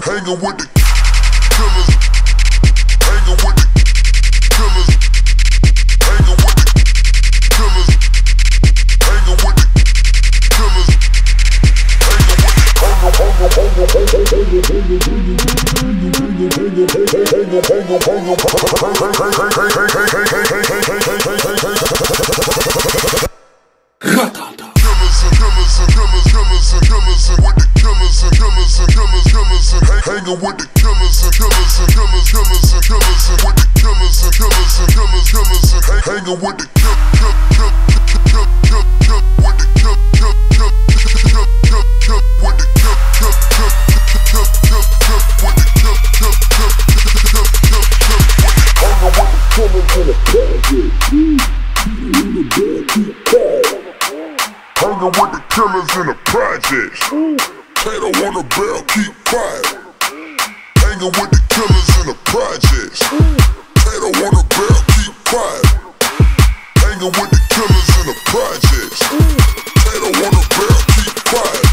hanging, hanging with the nigga with the kick, kick, kick, kick, kick, kick, kick, with the kick, kick, kick, kick, kick, kick, kick, with the kick, kick, kick, kick, kick, kick, kick, with the kick, kick, kick, kick, kick, kick, kick, with the kick. I'm the coming to the target. In Hanging with the killers in the projects. Tato on the barrel, keep. Hanging with the killers in the projects. Tato on the Hanging with the killers in the projects. Don't want a bell, keep quiet.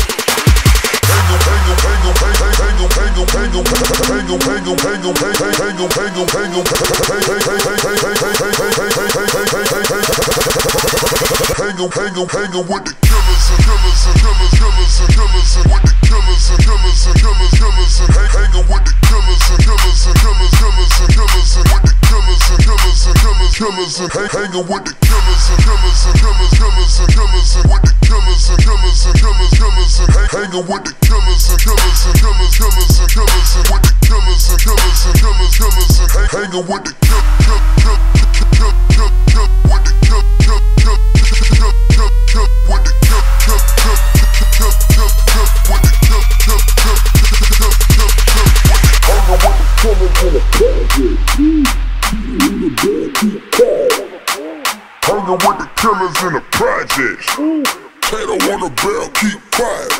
Hanging, hanging, hanging, hanging, hanging, hanging, hanging, hanging, hanging, hanging, hanging, hanging, hanging, hanging, hanging, hanging, hanging with the killers and killers and killers, killers and killers and with killers, and hang- hanging with the killers and killers and killers, killers and killers and with the killers and killers and killers, killers and hang- hanging with the killers and killers and killers, killers and killers and with the killers and killers and killers, killers and hang- hanging with the kill, kill, kill, kill, kill, Hanging with the killers in the projects. Don't want a bell, keep quiet.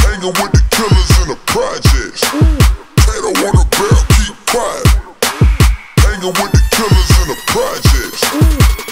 Hanging with the killers in the projects. Don't want a bell, keep quiet. Hanging with the killers in the projects.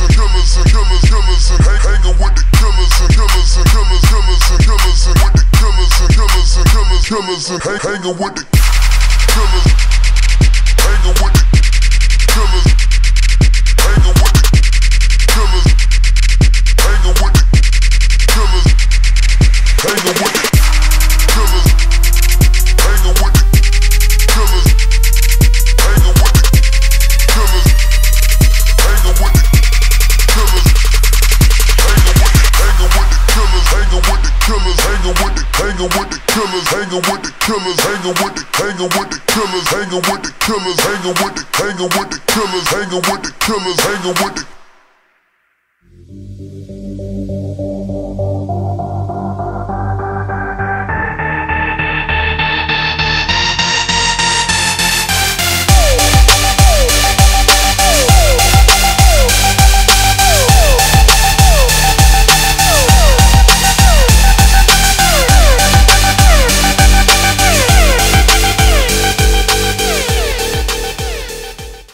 And killers and killers, killers and hang- hanging with the killers and killers and killers, killers and killers and with the killers and killers and killers, killers and hang- hanging with the killers, hanging with the killers, hanging with the hanging with the killers, hanging with the killers, hanging with the hanging with the killers, hanging with the killers, hanging with the